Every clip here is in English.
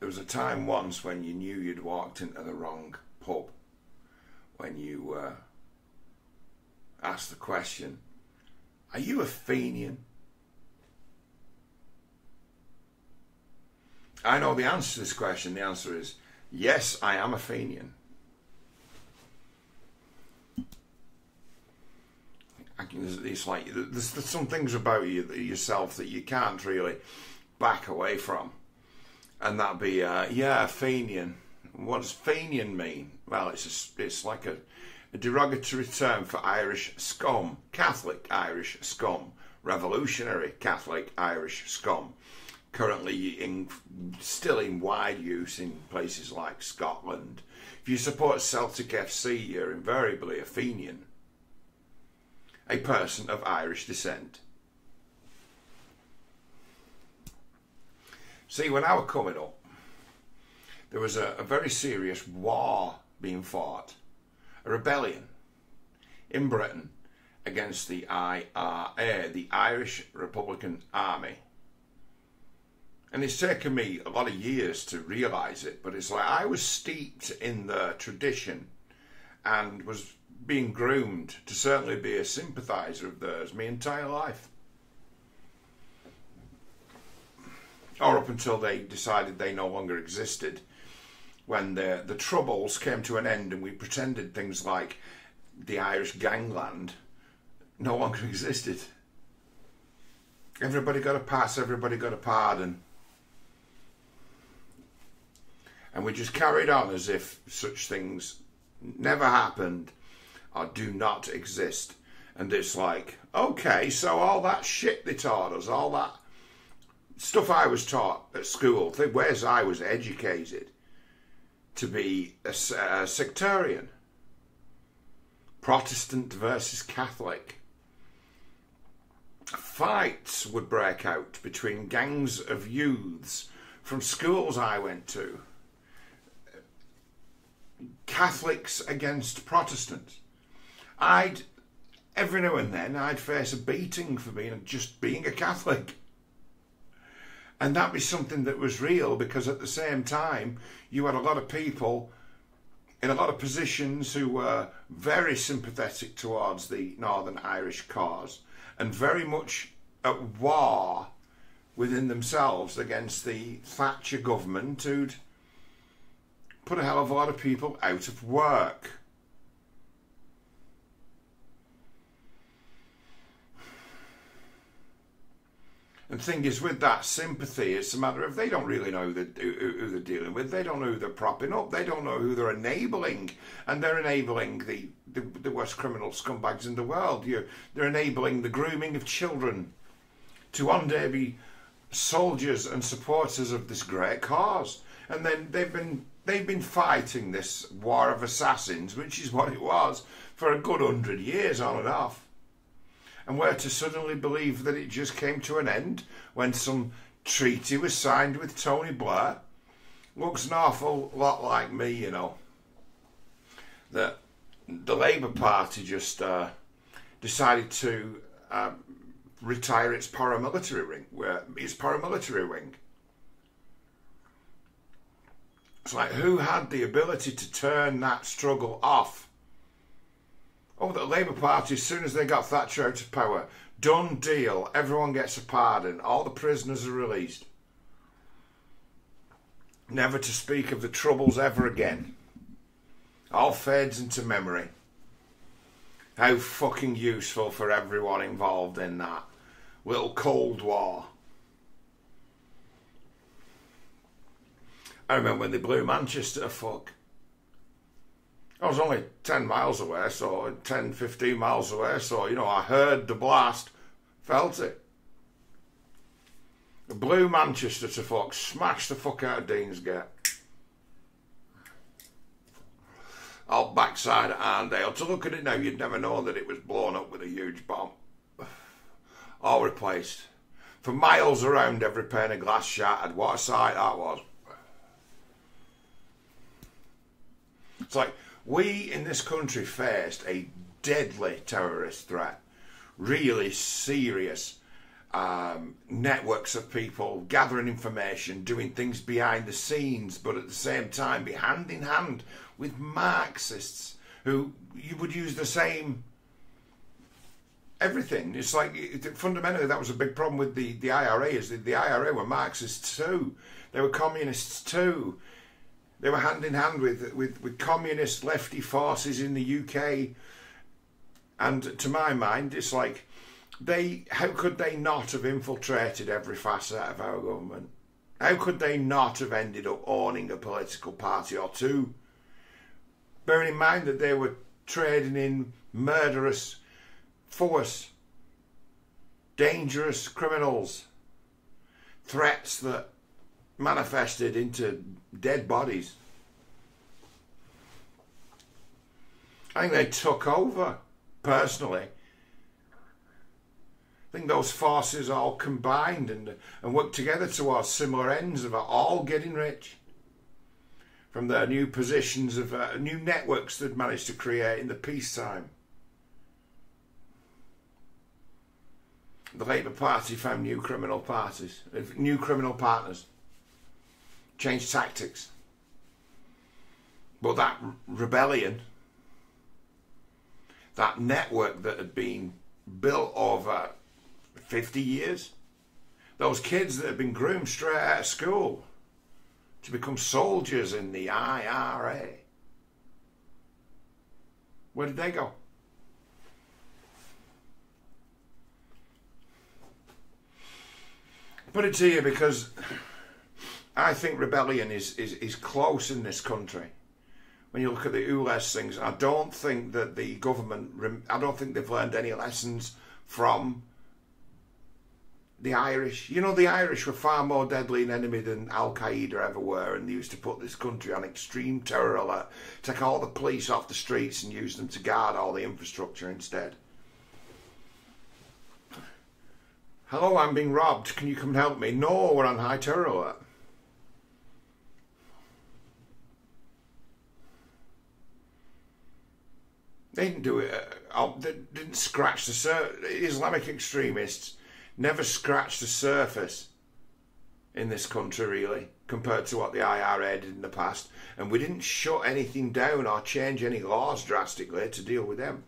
there was a time once when you knew you'd walked into the wrong pub when you uh, asked the question, Are you a Fenian? I know the answer to this question. The answer is yes, I am a Fenian. It's like there's, there's some things about you yourself that you can't really back away from, and that'd be uh, yeah, Fenian. What does Fenian mean? Well, it's a, it's like a, a derogatory term for Irish scum, Catholic Irish scum, revolutionary Catholic Irish scum currently in, still in wide use in places like Scotland. If you support Celtic FC, you're invariably a Fenian, a person of Irish descent. See, when I was coming up, there was a, a very serious war being fought, a rebellion in Britain against the IRA, the Irish Republican Army and it's taken me a lot of years to realize it, but it's like I was steeped in the tradition and was being groomed to certainly be a sympathizer of theirs my entire life. Or up until they decided they no longer existed, when the, the troubles came to an end and we pretended things like the Irish gangland no longer existed. Everybody got a pass, everybody got a pardon and we just carried on as if such things never happened or do not exist. And it's like, okay, so all that shit they taught us, all that stuff I was taught at school, whereas I was educated to be a, a sectarian, Protestant versus Catholic. Fights would break out between gangs of youths from schools I went to Catholics against Protestants. I'd every now and then I'd face a beating for being just being a Catholic. And that was something that was real because at the same time you had a lot of people in a lot of positions who were very sympathetic towards the Northern Irish cause and very much at war within themselves against the Thatcher government who'd put a hell of a lot of people out of work. And thing is, with that sympathy, it's a matter of they don't really know who they're, who they're, dealing with. They don't know who they're propping up. They don't know who they're enabling. And they're enabling the, the, the worst criminal scumbags in the world. You, they're enabling the grooming of children to one day be soldiers and supporters of this great cause. And then they've been they've been fighting this war of assassins, which is what it was, for a good hundred years on and off. And we're to suddenly believe that it just came to an end when some treaty was signed with Tony Blair looks an awful lot like me, you know. That the Labour Party just uh, decided to uh, retire its paramilitary wing, its paramilitary wing. It's like, who had the ability to turn that struggle off? Labour Party, as soon as they got Thatcher out of power, done deal, everyone gets a pardon, all the prisoners are released. Never to speak of the troubles ever again. All fades into memory. How fucking useful for everyone involved in that little Cold War. I remember when they blew Manchester, a fuck. I was only 10 miles away, so 10, 15 miles away, so, you know, I heard the blast, felt it. Blew Manchester to fuck, smashed the fuck out of Dean's Deansgate. All backside of Arndale. To look at it now, you'd never know that it was blown up with a huge bomb. All replaced. For miles around, every pane of glass shattered. What a sight that was. It's like we in this country faced a deadly terrorist threat, really serious, um, networks of people gathering information, doing things behind the scenes, but at the same time be hand in hand with Marxists who you would use the same everything. It's like fundamentally that was a big problem with the, the IRA is the, the IRA were Marxists too. They were communists too. They were hand in hand with, with, with communist lefty forces in the UK. And to my mind, it's like they how could they not have infiltrated every facet of our government? How could they not have ended up owning a political party or two? Bearing in mind that they were trading in murderous force, dangerous criminals, threats that manifested into dead bodies. I think they took over, personally. I think those forces all combined and, and worked together towards similar ends of all getting rich from their new positions of uh, new networks they'd managed to create in the peacetime. The Labour Party found new criminal parties, uh, new criminal partners, changed tactics. But that rebellion, that network that had been built over 50 years, those kids that had been groomed straight out of school to become soldiers in the IRA, where did they go? Put it to you because I think rebellion is, is, is close in this country. When you look at the ULEZ things, I don't think that the government, I don't think they've learned any lessons from the Irish. You know, the Irish were far more deadly an enemy than Al Qaeda ever were, and they used to put this country on extreme terror alert, take all the police off the streets and use them to guard all the infrastructure instead. Hello, I'm being robbed. Can you come and help me? No, we're on high terror alert. They didn't do it. Uh, they didn't scratch the surface. Islamic extremists never scratched the surface in this country, really, compared to what the IRA did in the past. And we didn't shut anything down or change any laws drastically to deal with them.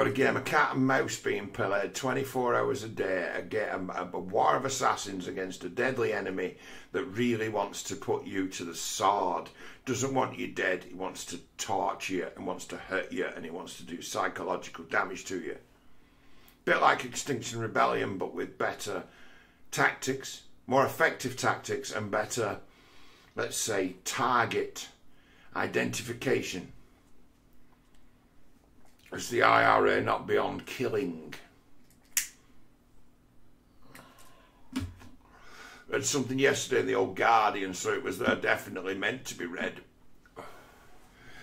Got a game of cat and mouse being played 24 hours a day, a, game, a, a war of assassins against a deadly enemy that really wants to put you to the sword. Doesn't want you dead, he wants to torture you and wants to hurt you and he wants to do psychological damage to you. Bit like Extinction Rebellion, but with better tactics, more effective tactics, and better, let's say, target identification. Is the IRA not beyond killing? Read something yesterday in the old Guardian, so it was there definitely meant to be read.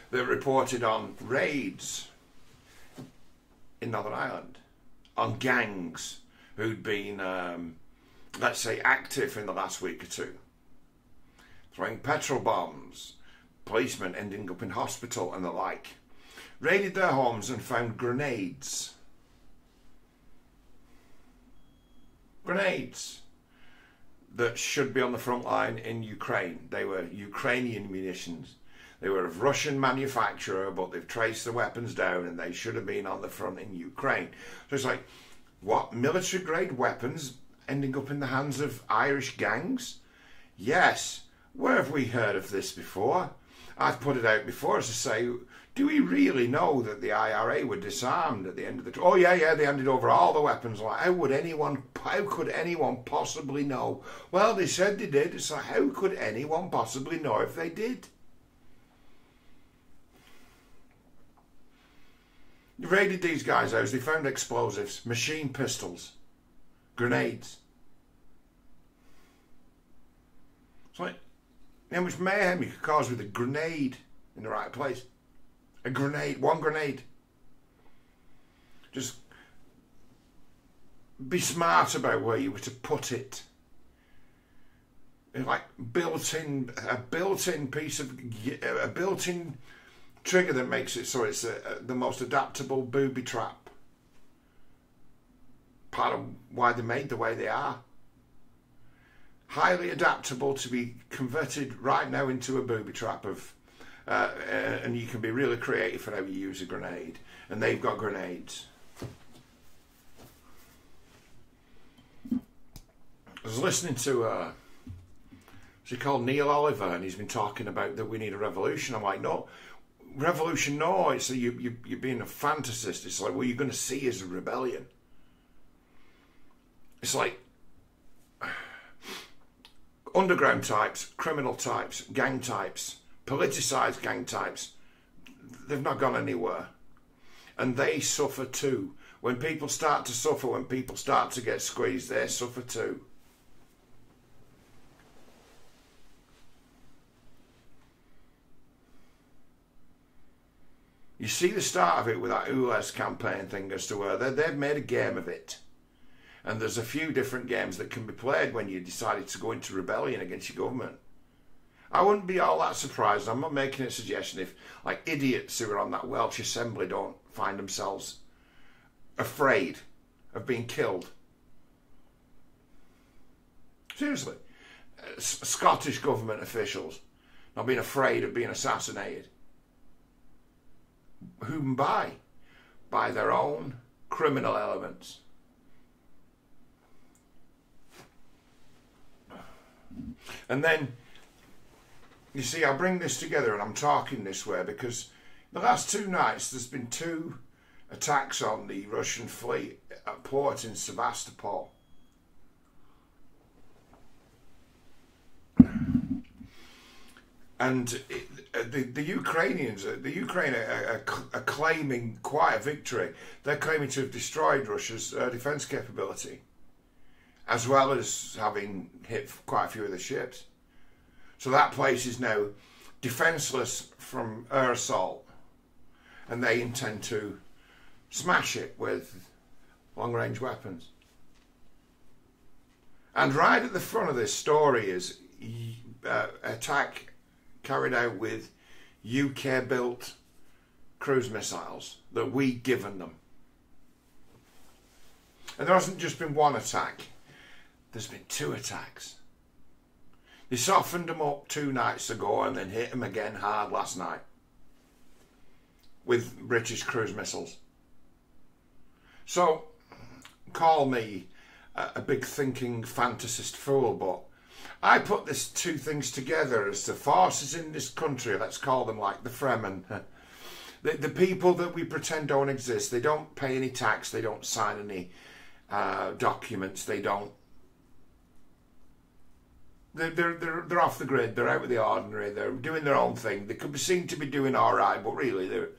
They reported on raids in Northern Ireland on gangs who'd been, um, let's say, active in the last week or two, throwing petrol bombs, policemen ending up in hospital and the like raided their homes and found grenades. Grenades that should be on the front line in Ukraine. They were Ukrainian munitions. They were of Russian manufacturer, but they've traced the weapons down and they should have been on the front in Ukraine. So it's like, what? Military grade weapons ending up in the hands of Irish gangs? Yes. Where have we heard of this before? I've put it out before as to say do we really know that the IRA were disarmed at the end of the? Oh yeah, yeah, they handed over all the weapons. Like, how would anyone? How could anyone possibly know? Well, they said they did. So how could anyone possibly know if they did? Raided these guys' house. They found explosives, machine pistols, grenades. It's like how much mayhem you could cause with a grenade in the right place. A grenade, one grenade. Just be smart about where you were to put it. Like built-in, a built-in piece of, a built-in trigger that makes it so it's a, a, the most adaptable booby trap. Part of why they're made the way they are. Highly adaptable to be converted right now into a booby trap of, uh, and you can be really creative for how you use a grenade. And they've got grenades. I was listening to uh, he called Neil Oliver, and he's been talking about that we need a revolution. I'm like, no, revolution, no. It's a, you, you, you're being a fantasist. It's like, what you're going to see is a rebellion. It's like underground types, criminal types, gang types, politicized gang types. They've not gone anywhere. And they suffer too. When people start to suffer, when people start to get squeezed, they suffer too. You see the start of it with that ULEZ campaign thing as to where they've made a game of it. And there's a few different games that can be played when you decided to go into rebellion against your government. I wouldn't be all that surprised. I'm not making a suggestion if, like, idiots who are on that Welsh assembly don't find themselves afraid of being killed. Seriously. Uh, Scottish government officials not being afraid of being assassinated whom by? By their own criminal elements. And then, you see, I bring this together and I'm talking this way because the last two nights there's been two attacks on the Russian fleet at port in Sevastopol. And it, the, the Ukrainians, the Ukraine are, are, are, claiming quite a victory. They're claiming to have destroyed Russia's uh, defence capability, as well as having hit quite a few of the ships. So that place is now defenceless from air assault, and they intend to smash it with long-range weapons. And right at the front of this story is uh, attack carried out with UK built cruise missiles that we'd given them. And there hasn't just been one attack, there's been two attacks. They softened them up two nights ago and then hit them again hard last night with British cruise missiles. So, call me a, big thinking fantasist fool, but I put these two things together as the forces in this country, let's call them like the Fremen. The, the people that we pretend don't exist, they don't pay any tax, they don't sign any uh, documents, they don't. They're, they're, they're, off the grid, they're out of the ordinary, they're doing their own thing. They could be seen to be doing all right, but really they're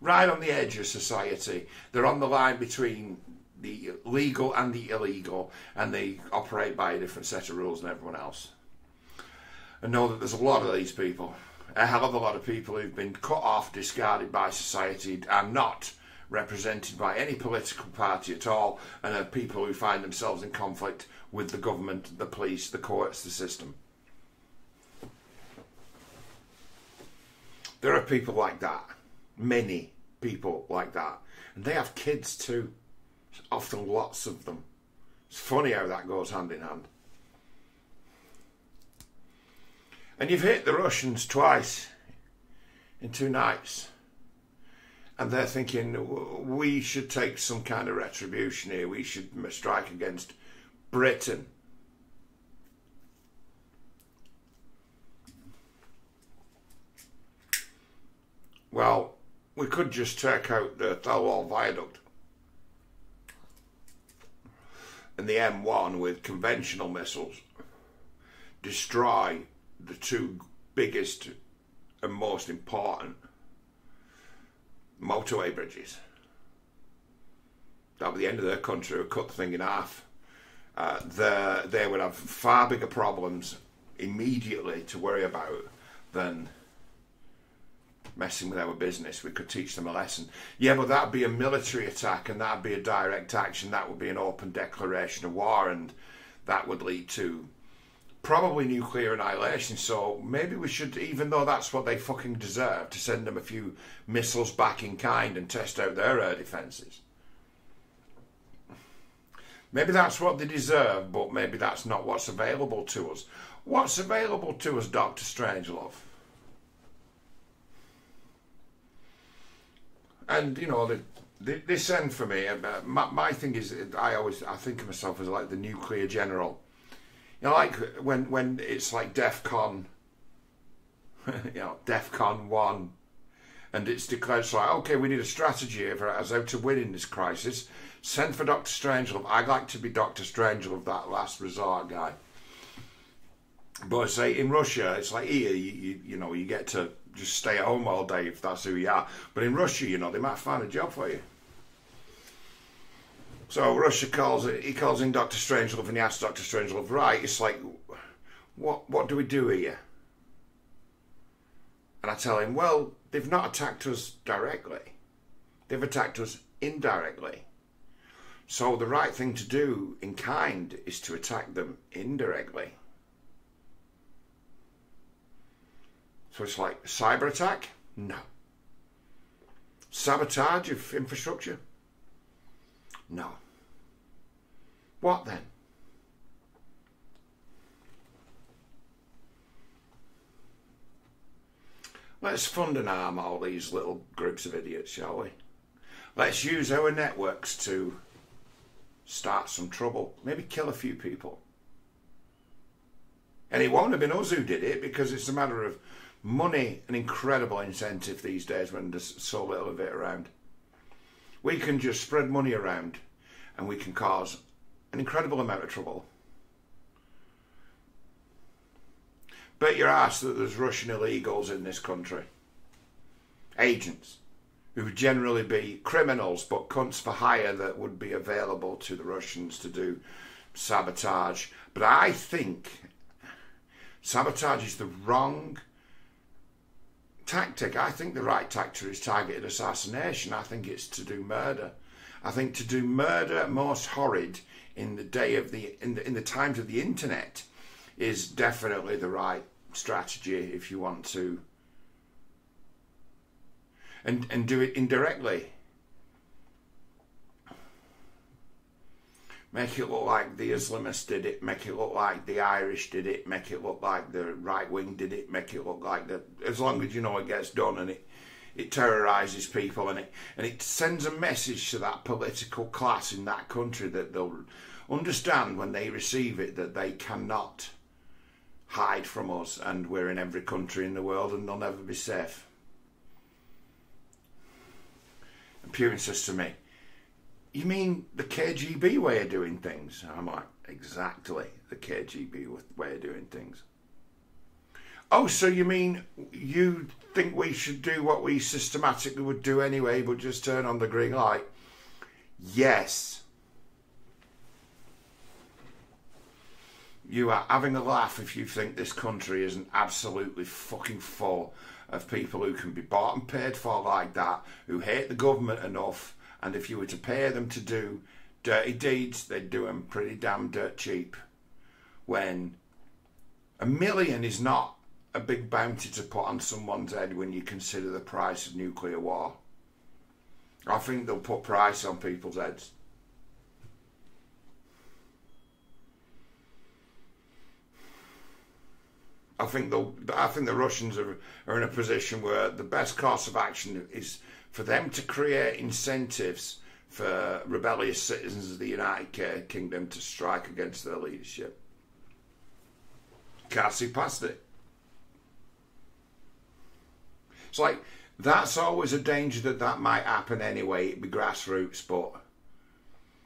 right on the edge of society. They're on the line between the legal and the illegal, and they operate by a different set of rules than everyone else. And know that there's a lot of these people, a hell of a lot of people who've been cut off, discarded by society, and not represented by any political party at all, and are people who find themselves in conflict with the government, the police, the courts, the system. There are people like that, many people like that, and they have kids too often lots of them. It's funny how that goes hand in hand. And you've hit the Russians twice in two nights. And they're thinking, we should take some kind of retribution here. We should strike against Britain. Well, we could just take out the Thelwall Viaduct and the M1 with conventional missiles destroy the two biggest and most important motorway bridges. That would be the end of their country, would cut the thing in half. Uh, they would have far bigger problems immediately to worry about than messing with our business. We could teach them a lesson. Yeah, but that'd be a military attack and that'd be a direct action. That would be an open declaration of war and that would lead to probably nuclear annihilation. So maybe we should, even though that's what they fucking deserve, to send them a few missiles back in kind and test out their air defences. Maybe that's what they deserve, but maybe that's not what's available to us. What's available to us, Doctor Strangelove? And you know, the, the, this end for me, uh, my, my thing is, I always I think of myself as like the nuclear general. You know, like when when it's like DEFCON, you know, DEFCON one, and it's declared it's like, okay, we need a strategy for as how to win in this crisis. Send for Doctor Strangelove. I'd like to be Doctor Strangelove, that last resort guy. But say in Russia, it's like here, you, you, you know, you get to just stay at home all day if that's who you are. But in Russia, you know, they might find a job for you. So Russia calls. He calls in Doctor Strangelove, and he asks Doctor Strangelove, right? It's like, what what do we do here? And I tell him, well, they've not attacked us directly. They've attacked us indirectly. So the right thing to do in kind is to attack them indirectly. So it's like cyber attack? No. Sabotage of infrastructure? No. What then? Let's fund and arm all these little groups of idiots, shall we? Let's use our networks to start some trouble, maybe kill a few people. And it won't have been us who did it because it's a matter of money an incredible incentive these days when there's so little of it around. We can just spread money around and we can cause an incredible amount of trouble. Bet your ass that there's Russian illegals in this country. Agents who would generally be criminals but cunts for hire that would be available to the Russians to do sabotage. But I think sabotage is the wrong tactic. I think the right tactic is targeted assassination. I think it's to do murder. I think to do murder most horrid in the day of the in the, in the times of the internet is definitely the right strategy if you want to and and do it indirectly make it look like the Islamists did it, make it look like the Irish did it, make it look like the right wing did it, make it look like that. As long as you know it gets done and it it terrorizes people and it and it sends a message to that political class in that country that they'll understand when they receive it that they cannot hide from us and we're in every country in the world and they'll never be safe. And says to me, you mean the KGB way of doing things? I'm like, exactly the KGB way of doing things. Oh, so you mean you think we should do what we systematically would do anyway, but just turn on the green light? Yes. You are having a laugh if you think this country isn't absolutely fucking full of people who can be bought and paid for like that, who hate the government enough and if you were to pay them to do dirty deeds, they'd do them pretty damn dirt cheap. When a million is not a big bounty to put on someone's head when you consider the price of nuclear war. I think they'll put price on people's heads. I think the I think the Russians are, are in a position where the best course of action is for them to create incentives for rebellious citizens of the United Kingdom to strike against their leadership. Can't see past it. It's like that's always a danger that that might happen anyway. It'd be grassroots, but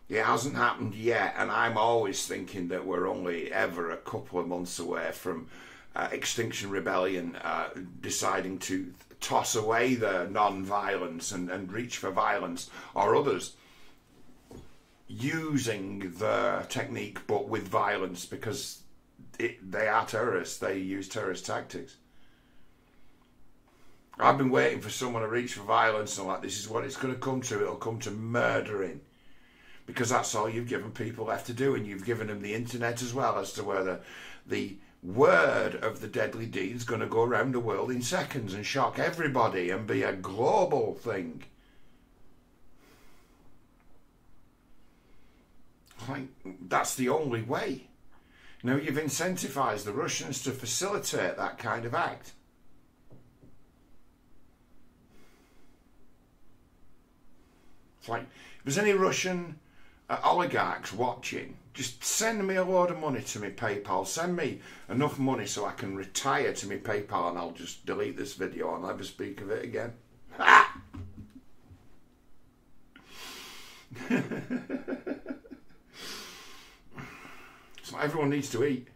it hasn't happened yet. And I'm always thinking that we're only ever a couple of months away from uh, Extinction Rebellion uh, deciding to toss away the non-violence and, and reach for violence, or others using the technique but with violence because it, they are terrorists. They use terrorist tactics. I've been waiting for someone to reach for violence and like this is what it's going to come to. It'll come to murdering because that's all you've given people left to do, and you've given them the internet as well as to where the, the word of the deadly deed is going to go around the world in seconds and shock everybody and be a global thing. Like, that's the only way. Now, you've incentivized the Russians to facilitate that kind of act. It's like, if there's any Russian uh, oligarchs watching, just send me a load of money to my PayPal. Send me enough money so I can retire to my PayPal and I'll just delete this video and never speak of it again. so everyone needs to eat.